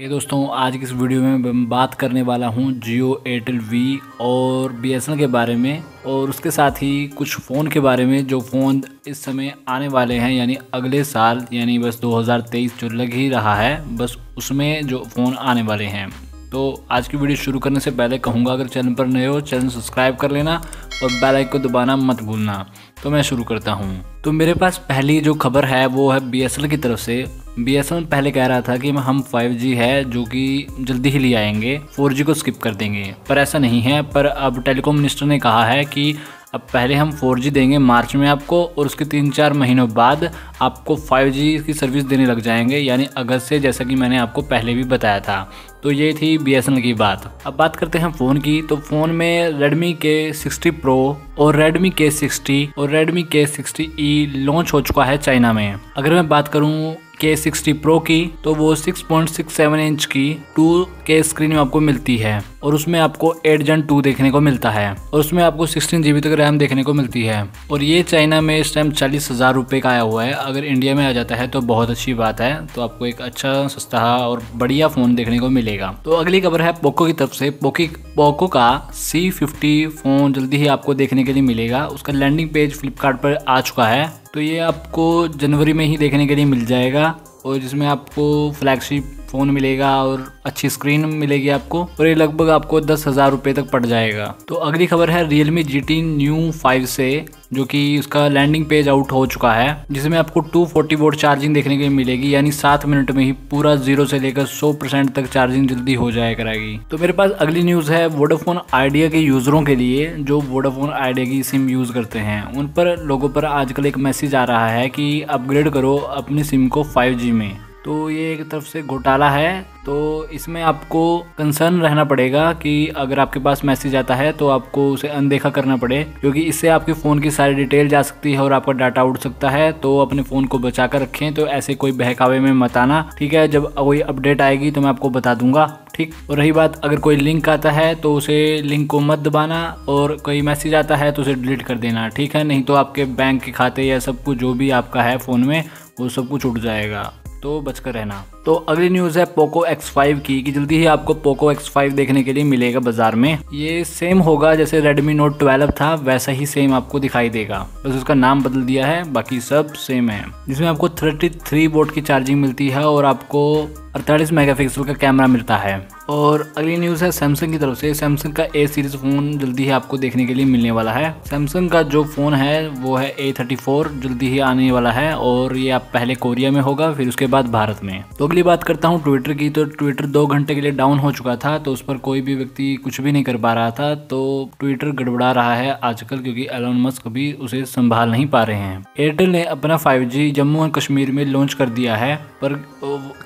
ये दोस्तों, आज की इस वीडियो में मैं बात करने वाला हूँ जियो एयरटेल वी और बी के बारे में और उसके साथ ही कुछ फ़ोन के बारे में जो फ़ोन इस समय आने वाले हैं, यानी अगले साल, यानी बस 2023 जो लग ही रहा है, बस उसमें जो फ़ोन आने वाले हैं। तो आज की वीडियो शुरू करने से पहले कहूँगा, अगर चैनल पर नए हो, चैनल सब्सक्राइब कर लेना और बेल आइकन को दबाना मत भूलना। तो मैं शुरू करता हूँ। तो मेरे पास पहली जो खबर है, वो है BSNL की तरफ़ से बी एस एन पहले कह रहा था कि हम 5G है जो कि जल्दी ही ले आएँगे 4G को स्किप कर देंगे। पर ऐसा नहीं है, पर अब टेलीकॉम मिनिस्टर ने कहा है कि अब पहले हम 4G देंगे मार्च में आपको और उसके तीन चार महीनों बाद आपको 5G की सर्विस देने लग जाएँगे, यानी अगस्त से जैसा कि मैंने आपको पहले भी बताया था। तो ये थी बी की बात। अब बात करते हैं फ़ोन की। तो फ़ोन में Redmi के 60 Pro और Redmi के 60 और Redmi के 60e लॉन्च हो चुका है चाइना में। अगर मैं बात करूँ के सिक्सटी प्रो की तो वो 6.67 इंच की टू के स्क्रीन में आपको मिलती है। और उसमें आपको एट जन टू देखने को मिलता है। और उसमें आपको 16 जीबी तक रैम देखने को मिलती है। और ये चाइना में इस टाइम चालीस हज़ार रुपये का आया हुआ है। अगर इंडिया में आ जाता है तो बहुत अच्छी बात है। तो आपको एक अच्छा सस्ता और बढ़िया फ़ोन देखने को मिलेगा। तो अगली खबर है पोको की तरफ़ से। पोकी पोको का सी फिफ्टी फ़ोन जल्दी ही आपको देखने के लिए मिलेगा। उसका लैंडिंग पेज फ्लिपकार्ट पर आ चुका है। तो ये आपको जनवरी में ही देखने के लिए मिल जाएगा। और जिसमें आपको फ्लैगशिप फ़ोन मिलेगा और अच्छी स्क्रीन मिलेगी आपको और ये लगभग आपको दस हज़ार रुपये तक पड़ जाएगा। तो अगली खबर है realme G T new five से, जो कि उसका लैंडिंग पेज आउट हो चुका है, जिसमें आपको 240 फोर्टी वोट चार्जिंग देखने के मिलेगी, यानी सात मिनट में ही पूरा ज़ीरो से लेकर 100 परसेंट तक चार्जिंग जल्दी हो जाया करेगी। तो मेरे पास अगली न्यूज़ है वोडाफोन आइडिया के यूज़रों के लिए, जो वोडाफोन आइडिया की सिम यूज़ करते हैं। उन पर लोगों पर आजकल एक मैसेज आ रहा है कि अपग्रेड करो अपनी सिम को फाइव में। तो ये एक तरफ़ से घोटाला है। तो इसमें आपको कंसर्न रहना पड़ेगा कि अगर आपके पास मैसेज आता है तो आपको उसे अनदेखा करना पड़े, क्योंकि इससे आपके फ़ोन की सारी डिटेल जा सकती है और आपका डाटा उड़ सकता है। तो अपने फ़ोन को बचा कर रखें तो ऐसे कोई बहकावे में मत आना, ठीक है? जब कोई अपडेट आएगी तो मैं आपको बता दूँगा, ठीक? और रही बात, अगर कोई लिंक आता है तो उसे लिंक को मत दबाना, और कोई मैसेज आता है तो उसे डिलीट कर देना, ठीक है? नहीं तो आपके बैंक के खाते या सब कुछ जो भी आपका है फ़ोन में, वो सब कुछ उठ जाएगा। तो बचकर रहना। तो अगली न्यूज़ है पोको X5 की, कि जल्दी ही आपको पोको X5 देखने के लिए मिलेगा बाज़ार में। ये सेम होगा जैसे Redmi Note 12 था, वैसा ही सेम आपको दिखाई देगा। बस उसका नाम बदल दिया है, बाकी सब सेम है। जिसमें आपको 33 वोट की चार्जिंग मिलती है और आपको 48 मेगापिक्सल का कैमरा मिलता है। और अगली न्यूज़ है सैमसंग की तरफ़ से। सैमसंग का ए सीरीज़ फ़ोन जल्दी ही आपको देखने के लिए मिलने वाला है। सैमसंग का जो फ़ोन है, वो है ए थर्टी फोर जल्दी ही आने वाला है और ये आप पहले कोरिया में होगा, फिर उसके बाद भारत में। तो अगली बात करता हूँ ट्विटर की। तो ट्विटर दो घंटे के लिए डाउन हो चुका था तो उस पर कोई भी व्यक्ति कुछ भी नहीं कर पा रहा था तो ट्विटर गड़बड़ा रहा है आजकल क्योंकि एलोन मस्क भी उसे संभाल नहीं पा रहे हैं। एयरटेल ने अपना फाइव जम्मू और कश्मीर में लॉन्च कर दिया है, पर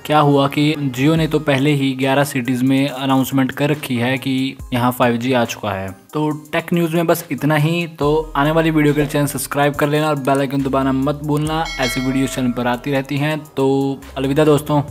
क्या हुआ कि जियो ने तो पहले ही 11 सिटीज़ में अनाउंसमेंट कर रखी है कि यहाँ 5G आ चुका है। तो टेक न्यूज़ में बस इतना ही। तो आने वाली वीडियो के लिए चैनल सब्सक्राइब कर लेना और बेल आइकन दबाना मत भूलना। ऐसी वीडियो चैनल पर आती रहती हैं। तो अलविदा दोस्तों।